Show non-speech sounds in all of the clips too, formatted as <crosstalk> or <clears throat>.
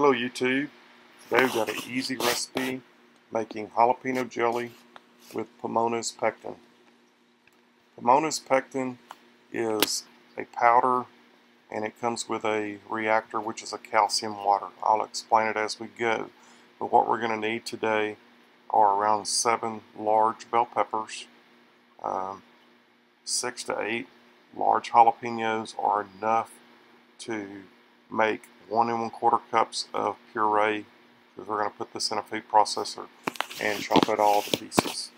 Hello YouTube. Today we've got an easy recipe making jalapeno jelly with Pomona's pectin. Pomona's pectin is a powder and it comes with a reactor which is a calcium water. I'll explain it as we go. But what we're going to need today are around seven large bell peppers, um, six to eight large jalapenos are enough to make one and one quarter cups of puree because we're going to put this in a food processor and chop it all to pieces.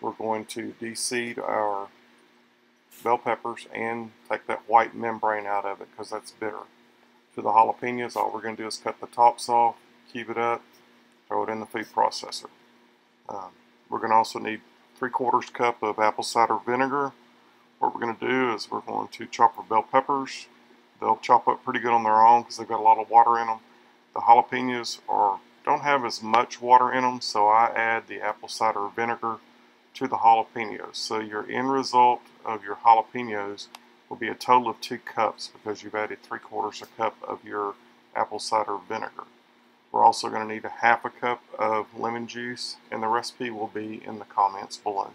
We're going to deseed our bell peppers and take that white membrane out of it because that's bitter. For the jalapenos, all we're going to do is cut the tops off, cube it up, throw it in the food processor. Um, we're going to also need 3 quarters cup of apple cider vinegar. What we're going to do is we're going to chop our bell peppers, they'll chop up pretty good on their own because they've got a lot of water in them. The jalapenos are don't have as much water in them, so I add the apple cider vinegar to the jalapenos. So your end result of your jalapenos will be a total of two cups because you've added three quarters a cup of your apple cider vinegar. We're also going to need a half a cup of lemon juice, and the recipe will be in the comments below.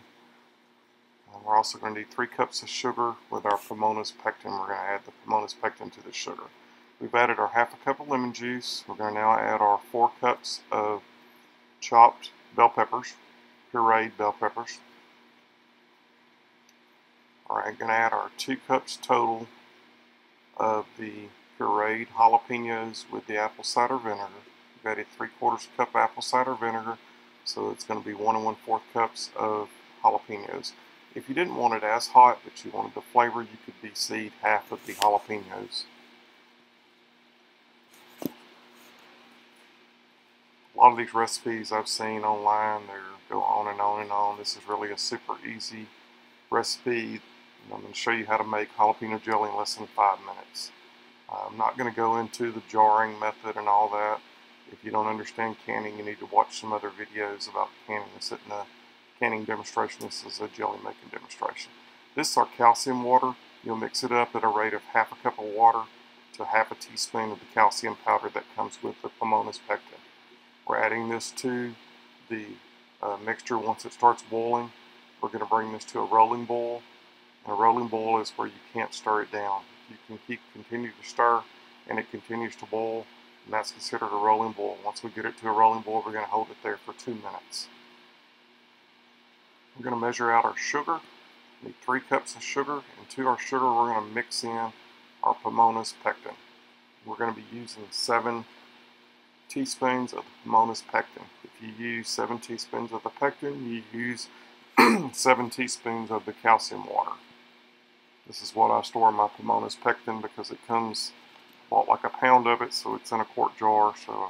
And we're also going to need three cups of sugar with our Pomona's pectin. We're going to add the Pomona's pectin to the sugar. We've added our half a cup of lemon juice. We're going to now add our four cups of chopped bell peppers, pureed bell peppers. Alright, We're going to add our two cups total of the pureed jalapenos with the apple cider vinegar. We've added three quarters cup apple cider vinegar, so it's going to be one and one fourth cups of jalapenos. If you didn't want it as hot, but you wanted the flavor, you could deseed half of the jalapenos. A lot of these recipes I've seen online, they go on and on and on. This is really a super easy recipe. I'm going to show you how to make jalapeno jelly in less than five minutes. I'm not going to go into the jarring method and all that. If you don't understand canning, you need to watch some other videos about canning. This isn't a canning demonstration. This is a jelly making demonstration. This is our calcium water. You'll mix it up at a rate of half a cup of water to half a teaspoon of the calcium powder that comes with the Pomona's pectin. We're adding this to the uh, mixture once it starts boiling. We're going to bring this to a rolling boil. And a rolling boil is where you can't stir it down. You can keep continue to stir and it continues to boil and that's considered a rolling boil. Once we get it to a rolling boil, we're going to hold it there for two minutes. We're going to measure out our sugar. We need three cups of sugar, and to our sugar we're going to mix in our Pomona's pectin. We're going to be using seven teaspoons of the Pomona's pectin. If you use seven teaspoons of the pectin, you use <clears throat> seven teaspoons of the calcium water. This is what I store my Pomona's pectin because it comes about like a pound of it, so it's in a quart jar. So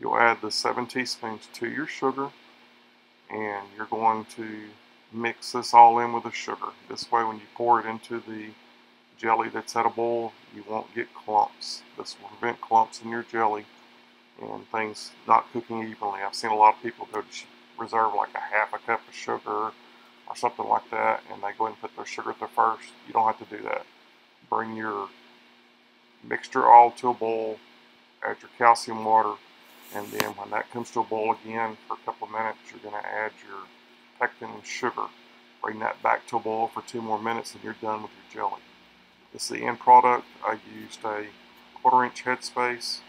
you'll add the seven teaspoons to your sugar and you're going to mix this all in with the sugar. This way when you pour it into the jelly that's at a boil, you won't get clumps. This will prevent clumps in your jelly and things not cooking evenly. I've seen a lot of people go to reserve like a half a cup of sugar or something like that and they go ahead and put their sugar at the first. You don't have to do that. Bring your mixture all to a boil, add your calcium water, and then when that comes to a boil again for a couple of minutes, you're going to add your pectin and sugar. Bring that back to a boil for two more minutes and you're done with your jelly. This is the end product. I used a quarter inch headspace,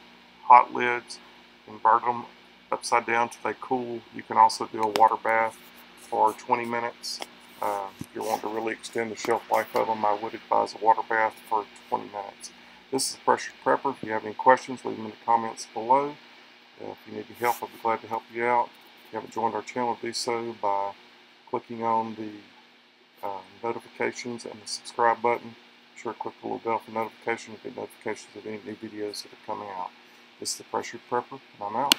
hot lids, invert them upside down till they cool. You can also do a water bath for 20 minutes. Uh, if you want to really extend the shelf life of them, I would advise a water bath for 20 minutes. This is Pressured Prepper. If you have any questions, leave them in the comments below. Uh, if you need any help, I'll be glad to help you out. If you haven't joined our channel, do so by clicking on the um, notifications and the subscribe button. Be sure to click the little bell for notifications to get notifications of any new videos that are coming out. This is the Pressured Prepper, and I'm out.